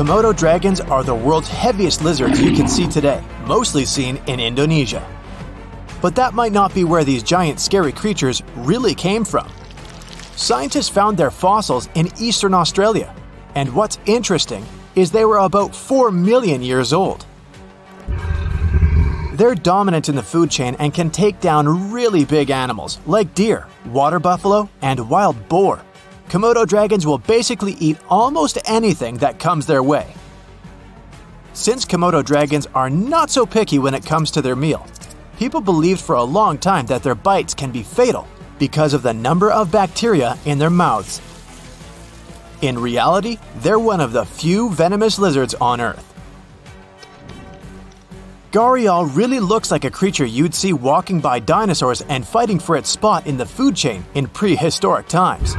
Komodo dragons are the world's heaviest lizards you can see today, mostly seen in Indonesia. But that might not be where these giant scary creatures really came from. Scientists found their fossils in eastern Australia, and what's interesting is they were about 4 million years old. They're dominant in the food chain and can take down really big animals like deer, water buffalo, and wild boar. Komodo dragons will basically eat almost anything that comes their way. Since Komodo dragons are not so picky when it comes to their meal, people believed for a long time that their bites can be fatal because of the number of bacteria in their mouths. In reality, they're one of the few venomous lizards on Earth. Gharial really looks like a creature you'd see walking by dinosaurs and fighting for its spot in the food chain in prehistoric times.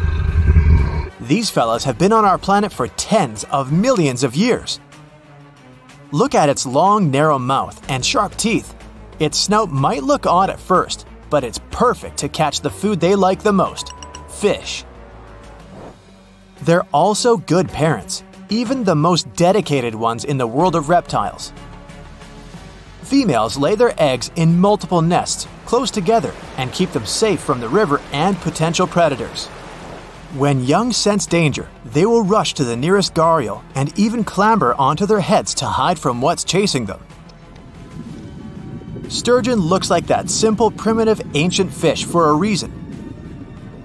These fellas have been on our planet for tens of millions of years. Look at its long, narrow mouth and sharp teeth. Its snout might look odd at first, but it's perfect to catch the food they like the most fish. They're also good parents, even the most dedicated ones in the world of reptiles. Females lay their eggs in multiple nests close together and keep them safe from the river and potential predators. When young sense danger, they will rush to the nearest gharial and even clamber onto their heads to hide from what's chasing them. Sturgeon looks like that simple, primitive, ancient fish for a reason.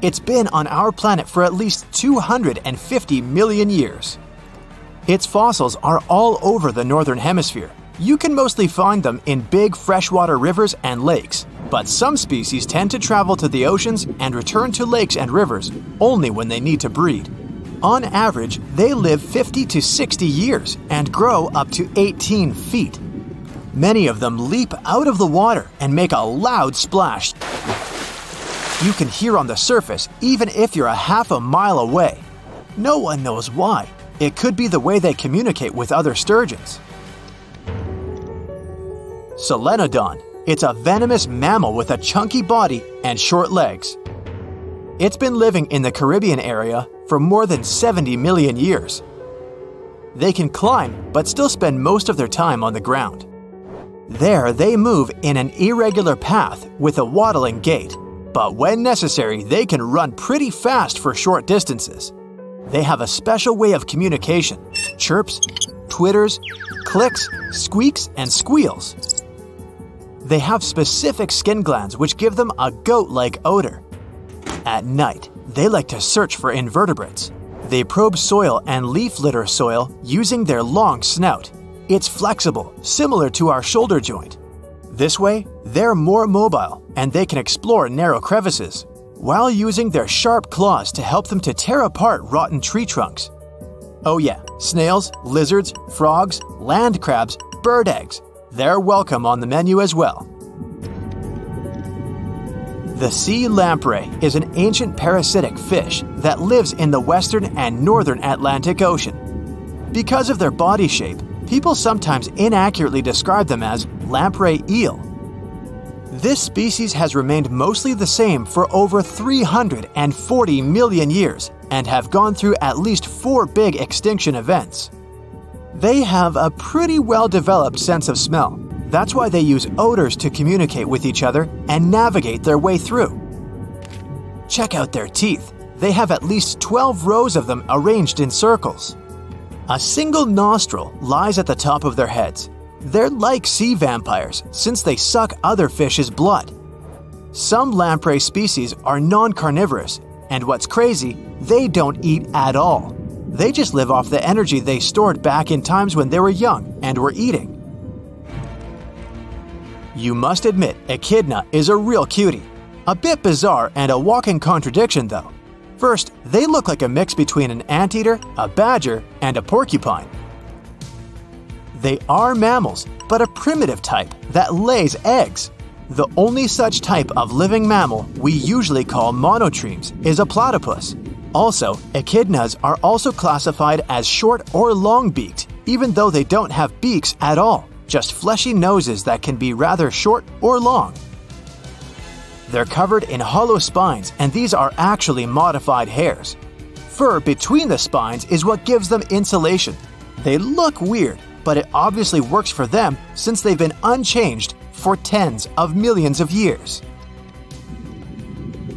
It's been on our planet for at least 250 million years. Its fossils are all over the northern hemisphere. You can mostly find them in big freshwater rivers and lakes, but some species tend to travel to the oceans and return to lakes and rivers only when they need to breed. On average, they live 50 to 60 years and grow up to 18 feet. Many of them leap out of the water and make a loud splash you can hear on the surface even if you're a half a mile away. No one knows why. It could be the way they communicate with other sturgeons. Solenodon. It's a venomous mammal with a chunky body and short legs. It's been living in the Caribbean area for more than 70 million years. They can climb, but still spend most of their time on the ground. There, they move in an irregular path with a waddling gait but when necessary, they can run pretty fast for short distances. They have a special way of communication chirps, twitters, clicks, squeaks, and squeals. They have specific skin glands which give them a goat like odor. At night, they like to search for invertebrates. They probe soil and leaf litter soil using their long snout. It's flexible, similar to our shoulder joint. This way, they're more mobile and they can explore narrow crevices, while using their sharp claws to help them to tear apart rotten tree trunks. Oh yeah, snails, lizards, frogs, land crabs, bird eggs, they're welcome on the menu as well. The sea lamprey is an ancient parasitic fish that lives in the western and northern Atlantic Ocean. Because of their body shape, people sometimes inaccurately describe them as lamprey eel. This species has remained mostly the same for over 340 million years and have gone through at least four big extinction events. They have a pretty well developed sense of smell. That's why they use odors to communicate with each other and navigate their way through. Check out their teeth. They have at least 12 rows of them arranged in circles. A single nostril lies at the top of their heads. They're like sea vampires since they suck other fish's blood. Some lamprey species are non carnivorous, and what's crazy, they don't eat at all. They just live off the energy they stored back in times when they were young and were eating. You must admit, Echidna is a real cutie. A bit bizarre and a walking contradiction, though. First, they look like a mix between an anteater, a badger, and a porcupine. They are mammals, but a primitive type that lays eggs. The only such type of living mammal we usually call monotremes is a platypus. Also, echidnas are also classified as short or long-beaked, even though they don't have beaks at all, just fleshy noses that can be rather short or long. They're covered in hollow spines, and these are actually modified hairs. Fur between the spines is what gives them insulation. They look weird, but it obviously works for them since they've been unchanged for tens of millions of years.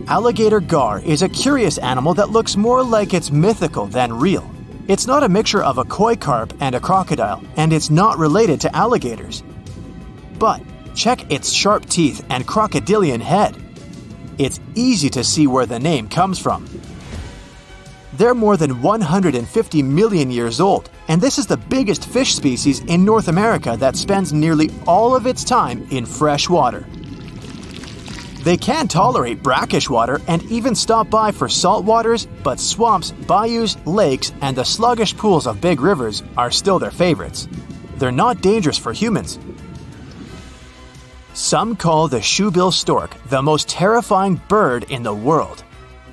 Alligator gar is a curious animal that looks more like it's mythical than real. It's not a mixture of a koi carp and a crocodile, and it's not related to alligators. But check its sharp teeth and crocodilian head. It's easy to see where the name comes from. They're more than 150 million years old, and this is the biggest fish species in North America that spends nearly all of its time in fresh water. They can tolerate brackish water and even stop by for salt waters, but swamps, bayous, lakes, and the sluggish pools of big rivers are still their favorites. They're not dangerous for humans. Some call the shoebill stork the most terrifying bird in the world.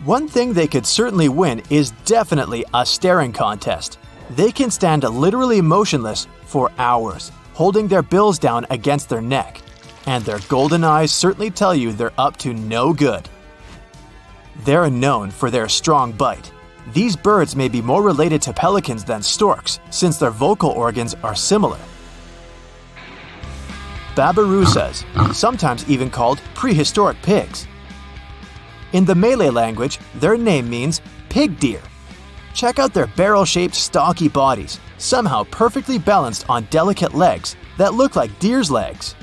One thing they could certainly win is definitely a staring contest. They can stand literally motionless for hours, holding their bills down against their neck and their golden eyes certainly tell you they're up to no good. They're known for their strong bite. These birds may be more related to pelicans than storks, since their vocal organs are similar. Babirusas, sometimes even called prehistoric pigs. In the Malay language, their name means pig deer. Check out their barrel shaped, stocky bodies, somehow perfectly balanced on delicate legs that look like deer's legs.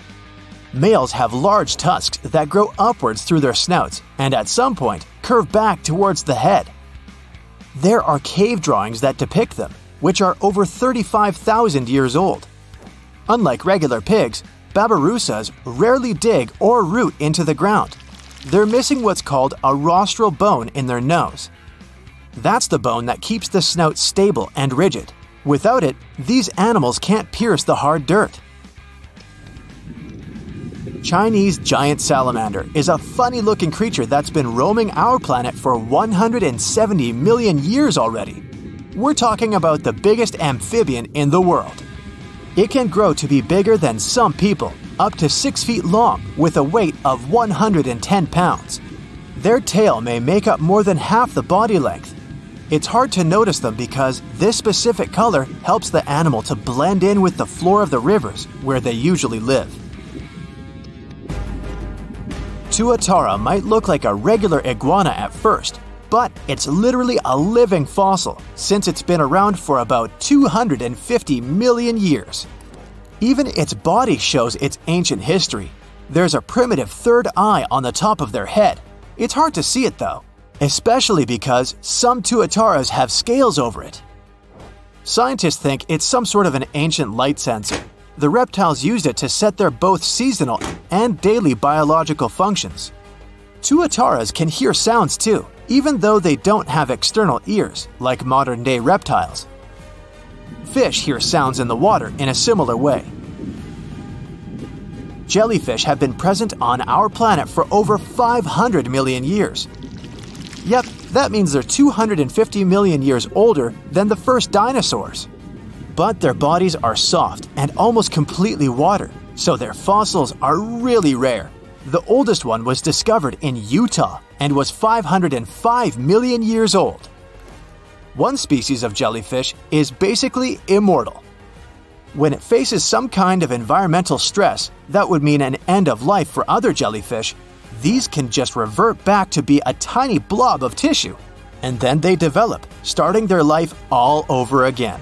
Males have large tusks that grow upwards through their snouts and at some point curve back towards the head. There are cave drawings that depict them, which are over 35,000 years old. Unlike regular pigs, Babirusas rarely dig or root into the ground. They're missing what's called a rostral bone in their nose. That's the bone that keeps the snout stable and rigid. Without it, these animals can't pierce the hard dirt. Chinese giant salamander is a funny looking creature that's been roaming our planet for 170 million years already. We're talking about the biggest amphibian in the world. It can grow to be bigger than some people, up to 6 feet long, with a weight of 110 pounds. Their tail may make up more than half the body length. It's hard to notice them because this specific color helps the animal to blend in with the floor of the rivers where they usually live. Tuatara might look like a regular iguana at first, but it's literally a living fossil since it's been around for about 250 million years. Even its body shows its ancient history. There's a primitive third eye on the top of their head. It's hard to see it though, especially because some tuataras have scales over it. Scientists think it's some sort of an ancient light sensor, the reptiles used it to set their both seasonal and daily biological functions. Tuataras can hear sounds too, even though they don't have external ears like modern day reptiles. Fish hear sounds in the water in a similar way. Jellyfish have been present on our planet for over 500 million years. Yep, that means they're 250 million years older than the first dinosaurs but their bodies are soft and almost completely water, so their fossils are really rare. The oldest one was discovered in Utah and was 505 million years old. One species of jellyfish is basically immortal. When it faces some kind of environmental stress that would mean an end of life for other jellyfish, these can just revert back to be a tiny blob of tissue. And then they develop, starting their life all over again.